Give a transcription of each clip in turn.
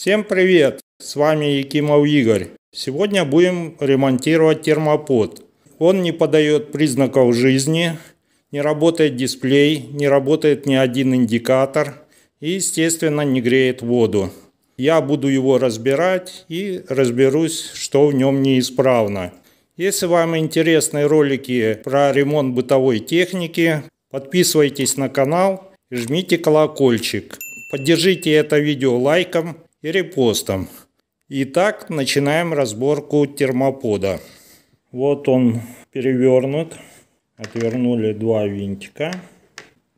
Всем привет! С вами Якимов Игорь. Сегодня будем ремонтировать термопод. Он не подает признаков жизни, не работает дисплей, не работает ни один индикатор и, естественно, не греет воду. Я буду его разбирать и разберусь, что в нем неисправно. Если вам интересны ролики про ремонт бытовой техники, подписывайтесь на канал и жмите колокольчик. Поддержите это видео лайком и репостом. Итак, начинаем разборку термопода. Вот он перевернут. Отвернули два винтика.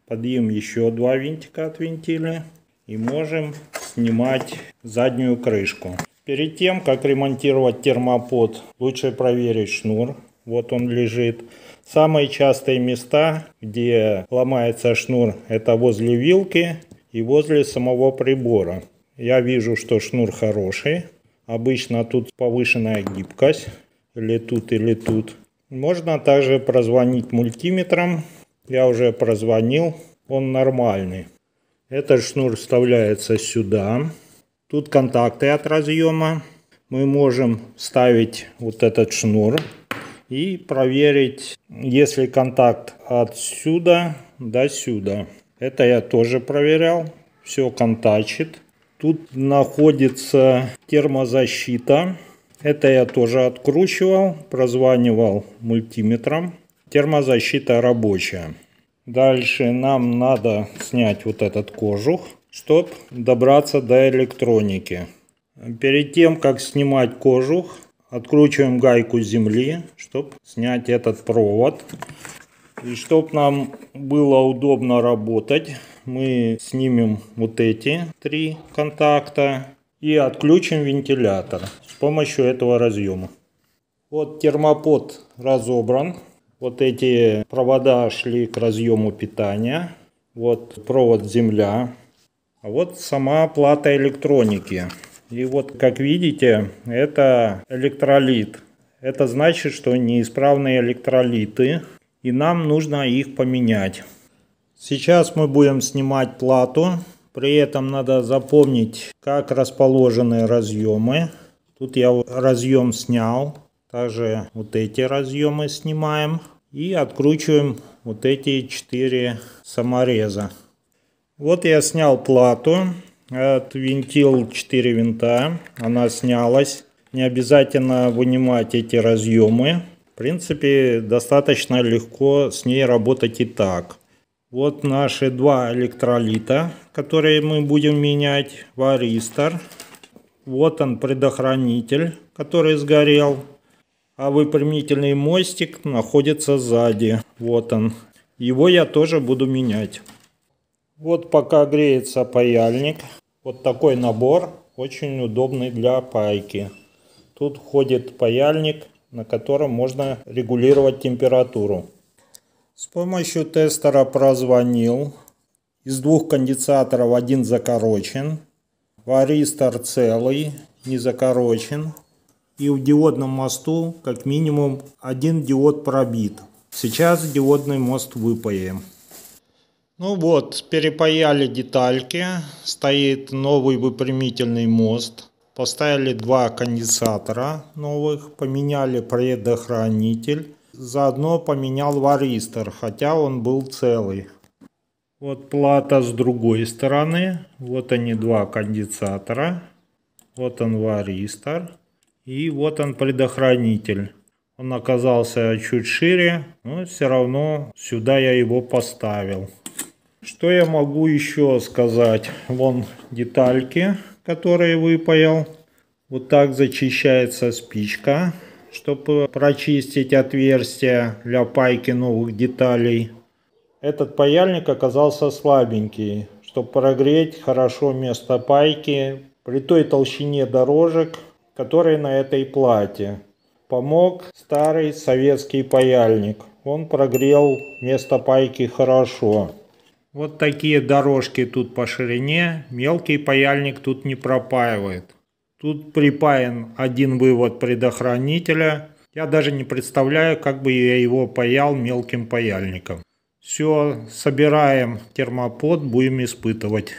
Подъем еще два винтика отвинтили. И можем снимать заднюю крышку. Перед тем, как ремонтировать термопод, лучше проверить шнур. Вот он лежит. Самые частые места, где ломается шнур, это возле вилки и возле самого прибора. Я вижу, что шнур хороший. Обычно тут повышенная гибкость. Или тут, или тут. Можно также прозвонить мультиметром. Я уже прозвонил. Он нормальный. Этот шнур вставляется сюда. Тут контакты от разъема. Мы можем ставить вот этот шнур и проверить, если контакт отсюда до сюда. Это я тоже проверял. Все контачит. Тут находится термозащита. Это я тоже откручивал, прозванивал мультиметром. Термозащита рабочая. Дальше нам надо снять вот этот кожух, чтобы добраться до электроники. Перед тем, как снимать кожух, откручиваем гайку земли, чтобы снять этот провод. И чтобы нам было удобно работать, мы снимем вот эти три контакта и отключим вентилятор с помощью этого разъема. Вот термопод разобран. Вот эти провода шли к разъему питания. Вот провод земля. А вот сама плата электроники. И вот, как видите, это электролит. Это значит, что неисправные электролиты, и нам нужно их поменять. Сейчас мы будем снимать плату. При этом надо запомнить, как расположены разъемы. Тут я разъем снял. Также вот эти разъемы снимаем. И откручиваем вот эти четыре самореза. Вот я снял плату. Отвинтил 4 винта. Она снялась. Не обязательно вынимать эти разъемы. В принципе, достаточно легко с ней работать и так. Вот наши два электролита, которые мы будем менять. Варистор. Вот он предохранитель, который сгорел. А выпрямительный мостик находится сзади. Вот он. Его я тоже буду менять. Вот пока греется паяльник. Вот такой набор. Очень удобный для пайки. Тут входит паяльник, на котором можно регулировать температуру. С помощью тестера прозвонил. Из двух конденсаторов один закорочен. Варистор целый, не закорочен. И в диодном мосту как минимум один диод пробит. Сейчас диодный мост выпаем. Ну вот, перепаяли детальки. Стоит новый выпрямительный мост. Поставили два конденсатора новых. Поменяли предохранитель. Заодно поменял варистор, хотя он был целый. Вот плата с другой стороны. Вот они два конденсатора. Вот он варистор. И вот он предохранитель. Он оказался чуть шире, но все равно сюда я его поставил. Что я могу еще сказать? Вон детальки, которые выпаял. Вот так зачищается спичка чтобы прочистить отверстия для пайки новых деталей. Этот паяльник оказался слабенький, чтобы прогреть хорошо место пайки при той толщине дорожек, которые на этой плате. Помог старый советский паяльник. Он прогрел место пайки хорошо. Вот такие дорожки тут по ширине. Мелкий паяльник тут не пропаивает. Тут припаян один вывод предохранителя. Я даже не представляю, как бы я его паял мелким паяльником. Все, собираем термопод, будем испытывать.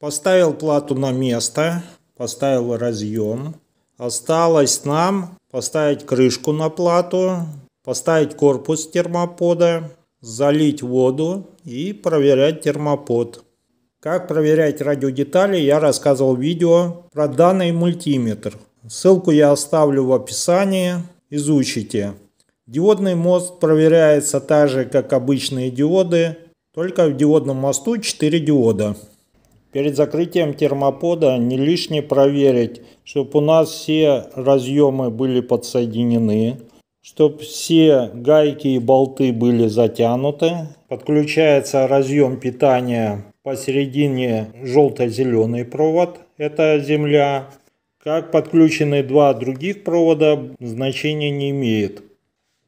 Поставил плату на место. поставил разъем. Осталось нам поставить крышку на плату, поставить корпус термопода, залить воду и проверять термопод. Как проверять радиодетали, я рассказывал в видео про данный мультиметр. Ссылку я оставлю в описании, изучите. Диодный мост проверяется так же, как обычные диоды, только в диодном мосту 4 диода. Перед закрытием термопода не лишне проверить, чтобы у нас все разъемы были подсоединены, чтобы все гайки и болты были затянуты. Подключается разъем питания посередине желто-зеленый провод, это земля. Как подключены два других провода, значения не имеет.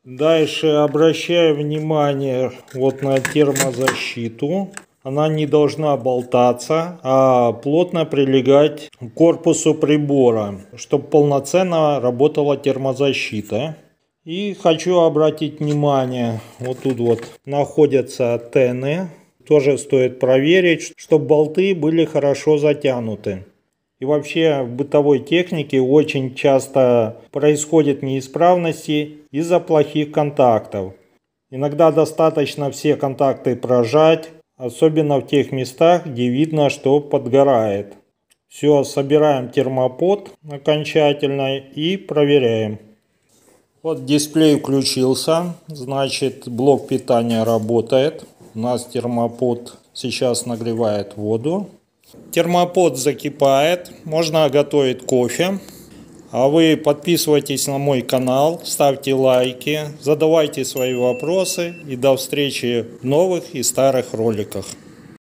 Дальше обращаю внимание вот на термозащиту она не должна болтаться, а плотно прилегать к корпусу прибора, чтобы полноценно работала термозащита. И хочу обратить внимание, вот тут вот находятся тены. Тоже стоит проверить, чтобы болты были хорошо затянуты. И вообще в бытовой технике очень часто происходят неисправности из-за плохих контактов. Иногда достаточно все контакты прожать, особенно в тех местах, где видно, что подгорает. Все, собираем термопод окончательно и проверяем. Вот дисплей включился, значит блок питания работает. У нас термопод сейчас нагревает воду. Термопод закипает, можно готовить кофе. А вы подписывайтесь на мой канал, ставьте лайки, задавайте свои вопросы и до встречи в новых и старых роликах.